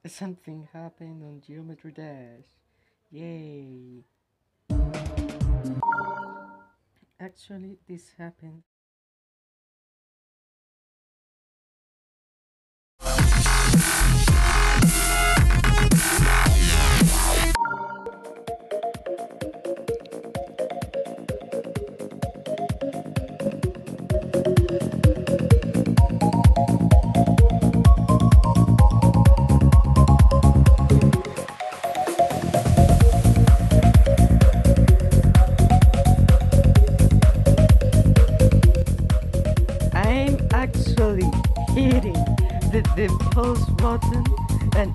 Something happened on Geometry Dash. Yay! Actually, this happened. Actually hitting the, the button and